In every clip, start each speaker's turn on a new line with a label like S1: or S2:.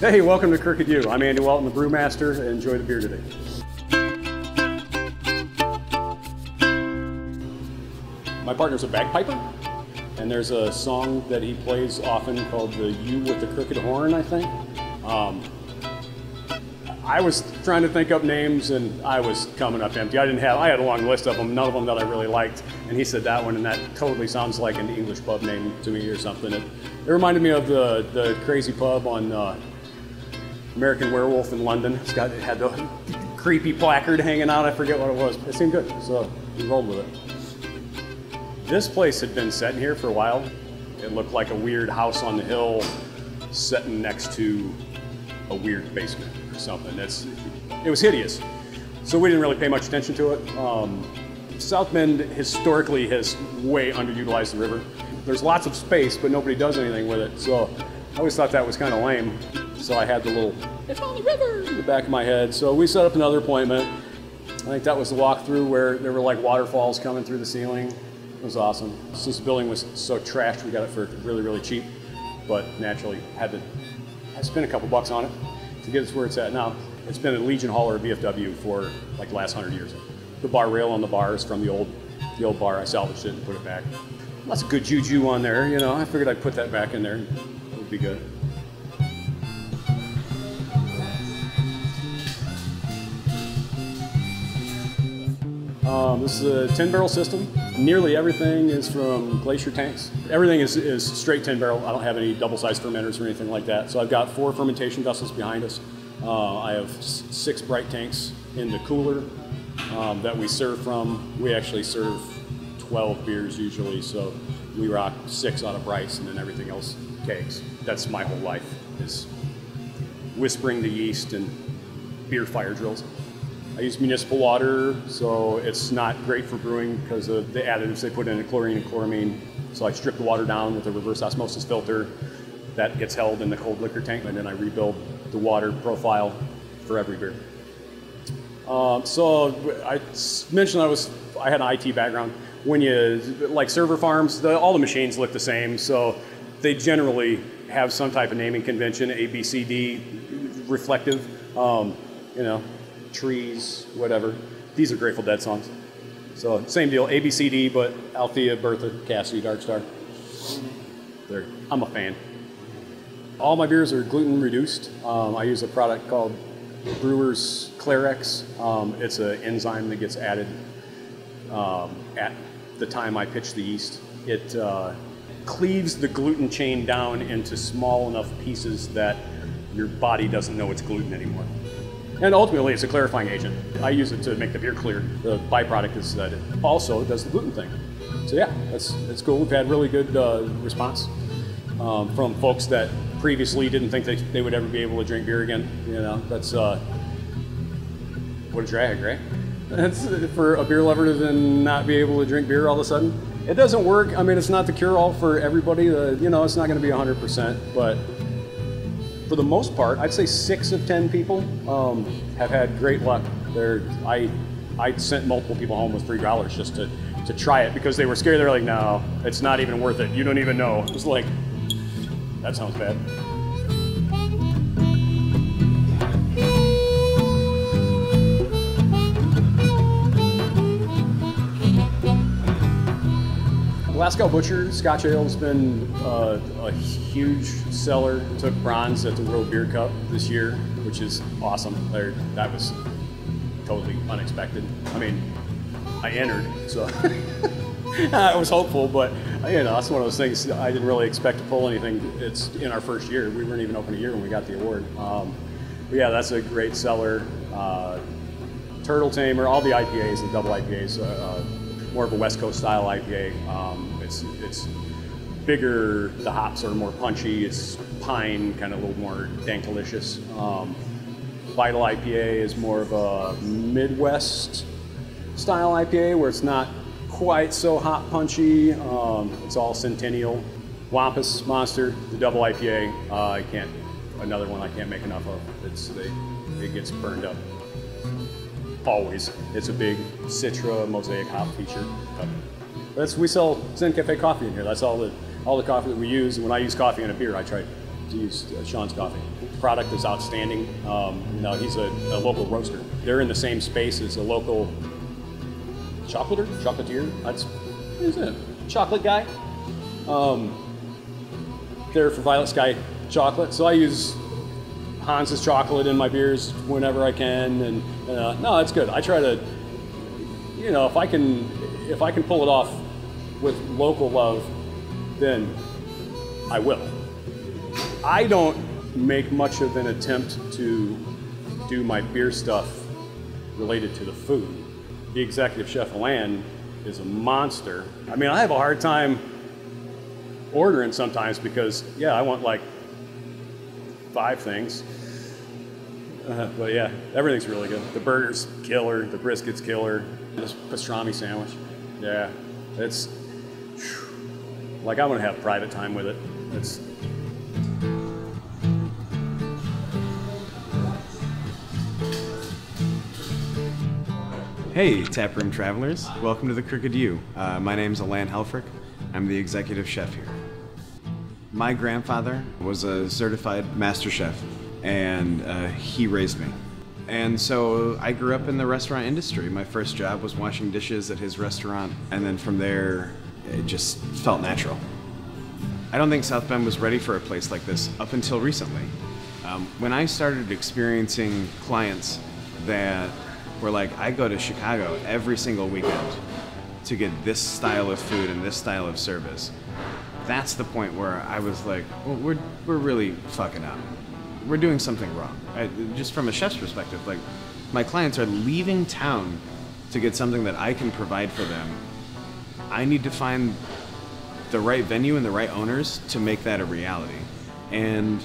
S1: Hey, welcome to Crooked Ewe. I'm Andy Walton, the brewmaster. Enjoy the beer today. My partner's a bagpiper, and there's a song that he plays often called the Ewe with the Crooked Horn, I think. Um, I was trying to think up names and I was coming up empty. I didn't have, I had a long list of them, none of them that I really liked. And he said that one, and that totally sounds like an English pub name to me or something. It, it reminded me of the, the crazy pub on uh, American Werewolf in London. It's got, it had the creepy placard hanging out. I forget what it was. It seemed good, so we rolled with it. This place had been set here for a while. It looked like a weird house on the hill sitting next to a weird basement or something. It's, it was hideous. So we didn't really pay much attention to it. Um, South Bend historically has way underutilized the river. There's lots of space, but nobody does anything with it. So I always thought that was kind of lame. So I had the little, it's on the river in the back of my head. So we set up another appointment. I think that was the walkthrough where there were like waterfalls coming through the ceiling. It was awesome. Since the building was so trashed, we got it for really, really cheap. But naturally, had to I spent a couple bucks on it to get it where it's at now. It's been a Legion Hall or VFW for like the last hundred years. The bar rail on the bar is from the old, the old bar. I salvaged it and put it back. Lots of good juju on there, you know. I figured I'd put that back in there. It would be good. Um, this is a 10 barrel system. Nearly everything is from glacier tanks. Everything is, is straight 10 barrel. I don't have any double sized fermenters or anything like that. So I've got four fermentation vessels behind us. Uh, I have six bright tanks in the cooler um, that we serve from. We actually serve 12 beers usually, so we rock six out of brights and then everything else kegs. That's my whole life is whispering the yeast and beer fire drills. I use municipal water, so it's not great for brewing because of the additives they put in, it, chlorine and chloramine. So I strip the water down with a reverse osmosis filter that gets held in the cold liquor tank, and then I rebuild the water profile for every beer. Um, so I mentioned I was I had an IT background. When you like server farms, the, all the machines look the same, so they generally have some type of naming convention, A, B, C, D, reflective. Um, you know, trees, whatever. These are Grateful Dead songs. So same deal, A, B, C, D, but Althea, Bertha, Cassidy, Dark Star. There, I'm a fan. All my beers are gluten reduced. Um, I use a product called Brewers Clarex. Um, it's an enzyme that gets added um, at the time I pitch the yeast. It uh, cleaves the gluten chain down into small enough pieces that your body doesn't know it's gluten anymore. And ultimately, it's a clarifying agent. I use it to make the beer clear. The byproduct is that it also does the gluten thing. So yeah, that's, that's cool. We've had really good uh, response um, from folks that previously didn't think they, they would ever be able to drink beer again. You know, that's uh, what a drag, right? That's for a beer lover to then not be able to drink beer all of a sudden. It doesn't work. I mean, it's not the cure-all for everybody. Uh, you know, it's not going to be 100%, but for the most part, I'd say six of ten people um, have had great luck. They're, I, I sent multiple people home with free dollars just to, to try it because they were scared. They're like, no, it's not even worth it. You don't even know. It was like, that sounds bad. Butcher Scotch Ale has been uh, a huge seller. Took bronze at the World Beer Cup this year, which is awesome. There, that was totally unexpected. I mean, I entered, so I was hopeful, but you know, that's one of those things I didn't really expect to pull anything. It's in our first year. We weren't even open a year when we got the award. Um, but yeah, that's a great seller. Uh, Turtle Tamer, all the IPAs, the double IPAs. Uh, more of a West Coast style IPA. Um, it's it's bigger. The hops are more punchy. It's pine, kind of a little more dank delicious. Um, Vital IPA is more of a Midwest style IPA where it's not quite so hot punchy. Um, it's all Centennial. Wampus Monster, the double IPA. Uh, I can't. Another one I can't make enough of. It's they, it gets burned up always. It's a big Citra mosaic hop feature. That's we sell Zen Cafe coffee in here. That's all the all the coffee that we use. And when I use coffee in a beer, I try to use uh, Sean's coffee. The Product is outstanding. Um, you know, he's a, a local roaster. They're in the same space as a local chocolater, chocolatier. That's is it? Chocolate guy. Um, they're for Violet Sky chocolate, so I use Hans's chocolate in my beers whenever I can, and uh, no, it's good. I try to, you know, if I can, if I can pull it off with local love, then I will. I don't make much of an attempt to do my beer stuff related to the food. The executive chef Alain is a monster. I mean, I have a hard time ordering sometimes because, yeah, I want like five things. Uh, but yeah, everything's really good. The burger's killer, the brisket's killer, this pastrami sandwich. Yeah, it's like I want to have private time with it. It's
S2: Hey, taproom travelers. Welcome to the Crooked Ewe. Uh, my name's Alain Helfrich. I'm the executive chef here. My grandfather was a certified master chef, and uh, he raised me. And so I grew up in the restaurant industry. My first job was washing dishes at his restaurant, and then from there, it just felt natural. I don't think South Bend was ready for a place like this up until recently. Um, when I started experiencing clients that were like, I go to Chicago every single weekend to get this style of food and this style of service, that's the point where I was like, well, we're, we're really fucking up. We're doing something wrong. I, just from a chef's perspective, like, my clients are leaving town to get something that I can provide for them. I need to find the right venue and the right owners to make that a reality. And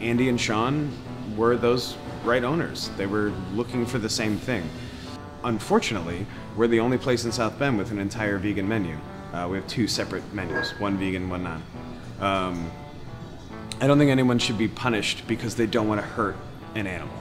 S2: Andy and Sean were those right owners. They were looking for the same thing. Unfortunately, we're the only place in South Bend with an entire vegan menu. Uh, we have two separate menus, one vegan, one non. Um, I don't think anyone should be punished because they don't want to hurt an animal.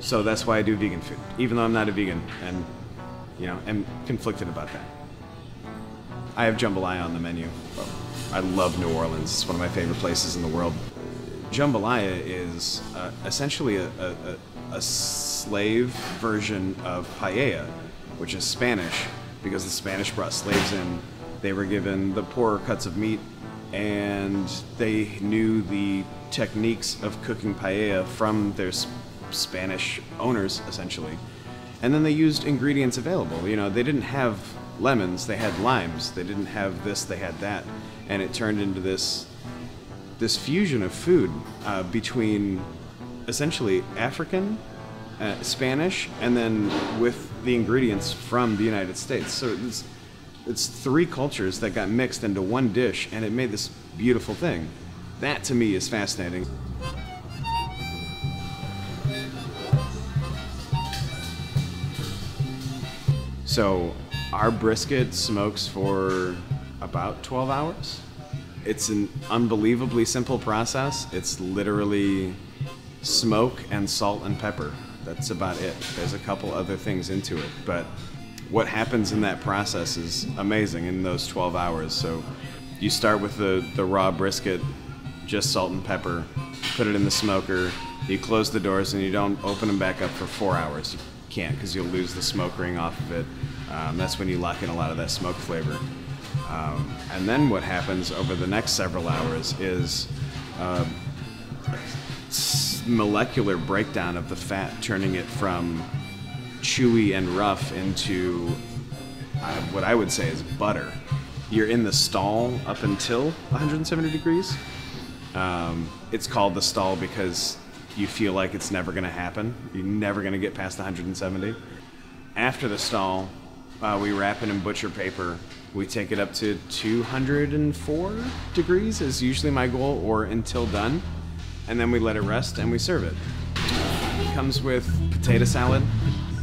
S2: So that's why I do vegan food, even though I'm not a vegan and, you know, am conflicted about that. I have jambalaya on the menu. I love New Orleans. It's one of my favorite places in the world. Jambalaya is uh, essentially a, a, a, slave version of paella, which is Spanish, because the Spanish brought slaves in. They were given the poorer cuts of meat, and they knew the techniques of cooking paella from their Spanish owners, essentially. And then they used ingredients available. You know, they didn't have lemons, they had limes. They didn't have this, they had that. And it turned into this this fusion of food uh, between essentially African, uh, Spanish, and then with the ingredients from the United States. So it's, it's three cultures that got mixed into one dish, and it made this beautiful thing. That to me is fascinating. So our brisket smokes for about 12 hours. It's an unbelievably simple process. It's literally smoke and salt and pepper. That's about it. There's a couple other things into it, but what happens in that process is amazing in those 12 hours. So you start with the, the raw brisket, just salt and pepper, put it in the smoker, you close the doors and you don't open them back up for four hours. Can't because you'll lose the smoke ring off of it. Um, that's when you lock in a lot of that smoke flavor. Um, and then what happens over the next several hours is uh, molecular breakdown of the fat, turning it from chewy and rough into uh, what I would say is butter. You're in the stall up until 170 degrees. Um, it's called the stall because you feel like it's never going to happen. You're never going to get past 170. After the stall, uh, we wrap it in butcher paper. We take it up to 204 degrees is usually my goal, or until done, and then we let it rest and we serve it. it comes with potato salad.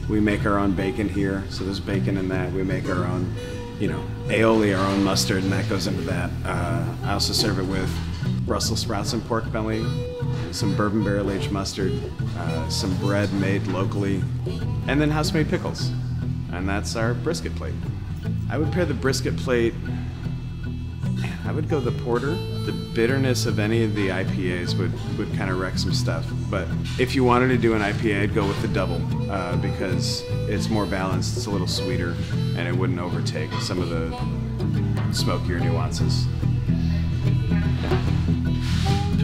S2: We make our own bacon here, so there's bacon in that. We make our own, you know, aioli, our own mustard, and that goes into that. Uh, I also serve it with Brussels sprouts and pork belly, some bourbon barrel aged mustard, uh, some bread made locally, and then house made pickles and that's our brisket plate. I would pair the brisket plate. I would go the porter the bitterness of any of the IPAs would, would kind of wreck some stuff. But if you wanted to do an IPA, I'd go with the double uh, because it's more balanced, it's a little sweeter, and it wouldn't overtake some of the smokier nuances.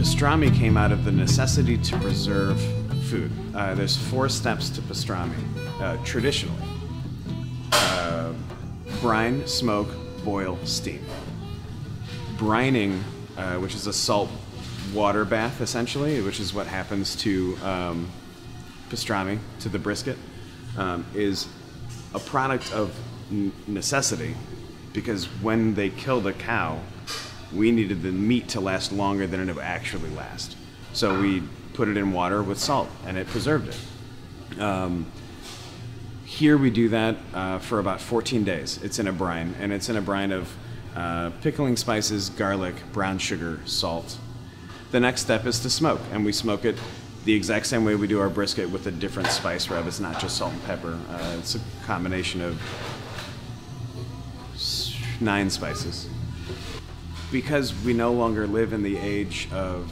S2: Pastrami came out of the necessity to preserve food. Uh, there's four steps to pastrami, uh, traditionally. Uh, brine, smoke, boil, steam. Brining, uh, which is a salt water bath essentially, which is what happens to um, pastrami, to the brisket, um, is a product of necessity because when they killed a cow, we needed the meat to last longer than it would actually last. So we put it in water with salt and it preserved it. Um, here we do that uh, for about 14 days. It's in a brine, and it's in a brine of uh, pickling spices, garlic, brown sugar, salt. The next step is to smoke, and we smoke it the exact same way we do our brisket with a different spice rub. It's not just salt and pepper, uh, it's a combination of nine spices. Because we no longer live in the age of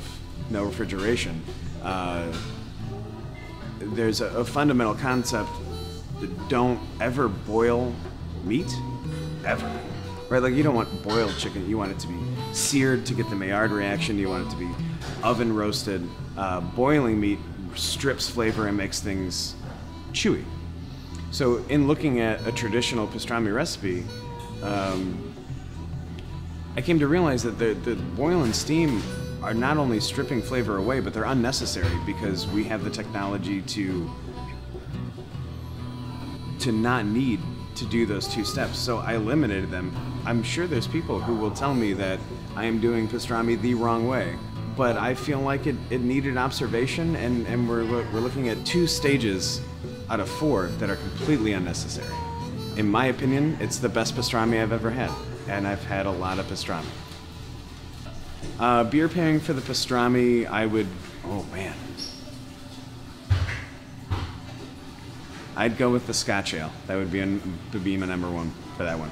S2: no refrigeration, uh, there's a, a fundamental concept don't ever boil meat ever. Right like you don't want boiled chicken you want it to be seared to get the maillard reaction you want it to be oven roasted. Uh, boiling meat strips flavor and makes things chewy. So in looking at a traditional pastrami recipe um, I came to realize that the, the boil and steam are not only stripping flavor away, but they're unnecessary because we have the technology to to not need to do those two steps. So I eliminated them. I'm sure there's people who will tell me that I am doing pastrami the wrong way, but I feel like it, it needed observation, and, and we're, loo- we're looking at two stages out of four that are completely unnecessary. In my opinion, it's the best pastrami I've ever had, and I've had a lot of pastrami. Uh, beer pairing for the pastrami, I would. Oh man. I'd go with the Scotch ale. That would be, an, would be my number one for that one.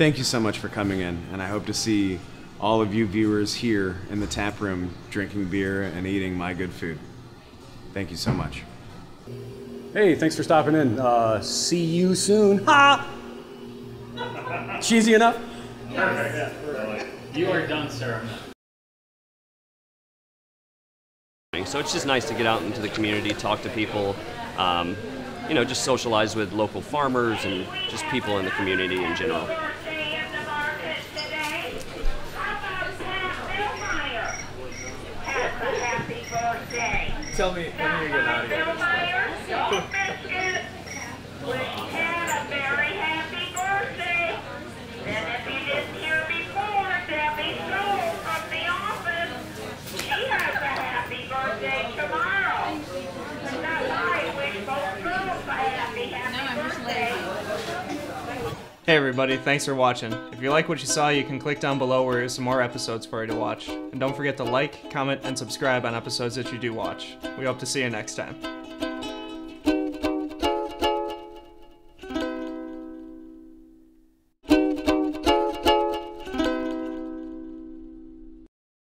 S2: Thank you so much for coming in, and I hope to see all of you viewers here in the tap room drinking beer and eating my good food. Thank you so much.
S1: Hey, thanks for stopping in. Uh, see you soon. Ha! Cheesy enough?
S3: You are done, sir.
S4: So it's just nice to get out into the community, talk to people, um, you know, just socialize with local farmers and just people in the community in general.
S3: Tell me Hey everybody, thanks for watching. If you like what you saw, you can click down below where there's some more episodes for you to watch. And don't forget to like, comment, and subscribe on episodes that you do watch. We hope to see you next time.